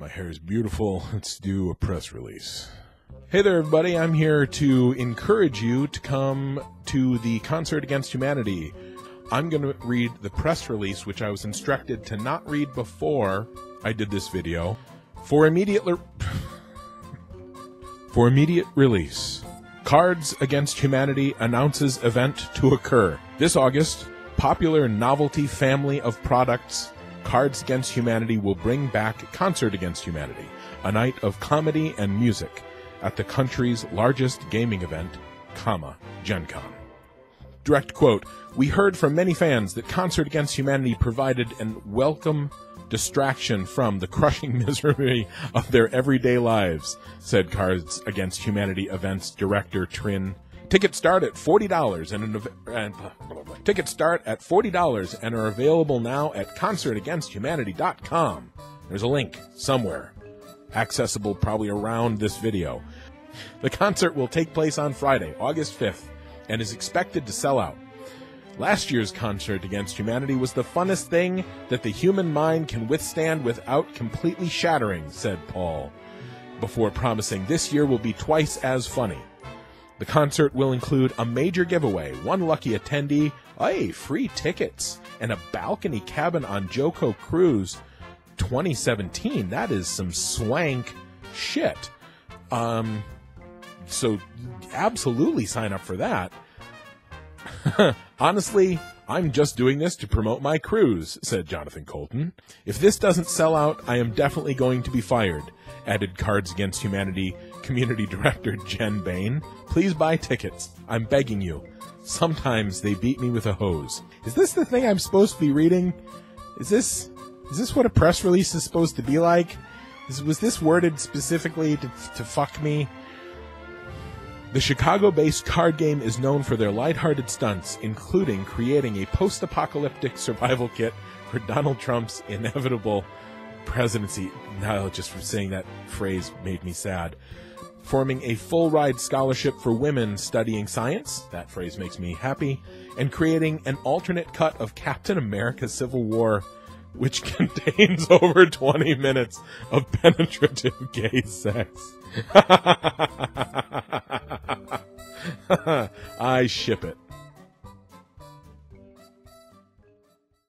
My hair is beautiful. Let's do a press release. Hey there, everybody. I'm here to encourage you to come to the Concert Against Humanity. I'm going to read the press release, which I was instructed to not read before I did this video. For immediate, for immediate release, Cards Against Humanity announces event to occur this August. Popular novelty family of products Cards Against Humanity will bring back Concert Against Humanity, a night of comedy and music at the country's largest gaming event, comma, Gen Con. Direct quote, we heard from many fans that Concert Against Humanity provided an welcome distraction from the crushing misery of their everyday lives, said Cards Against Humanity events director Trin. Tickets start at forty dollars and, an, and blah, blah, blah. tickets start at forty dollars and are available now at concertagainsthumanity.com. There's a link somewhere, accessible probably around this video. The concert will take place on Friday, August 5th, and is expected to sell out. Last year's Concert Against Humanity was the funnest thing that the human mind can withstand without completely shattering, said Paul, before promising this year will be twice as funny. The concert will include a major giveaway, one lucky attendee, hey, free tickets, and a balcony cabin on JoCo Cruise 2017. That is some swank shit. Um, so absolutely sign up for that. Honestly, I'm just doing this to promote my cruise, said Jonathan Coulton. If this doesn't sell out, I am definitely going to be fired, added Cards Against Humanity community director Jenn Bane. Please buy tickets. I'm begging you. Sometimes they beat me with a hose. Is this the thing I'm supposed to be reading? Is this is this what a press release is supposed to be like? Is, was this worded specifically to, to fuck me? The Chicago based card game is known for their lighthearted stunts, including creating a post apocalyptic survival kit for Donald Trump's inevitable presidency. Now, just saying that phrase made me sad. Forming a full ride scholarship for women studying science. That phrase makes me happy. And creating an alternate cut of Captain America Civil War, which contains over 20 minutes of penetrative gay sex. I ship it.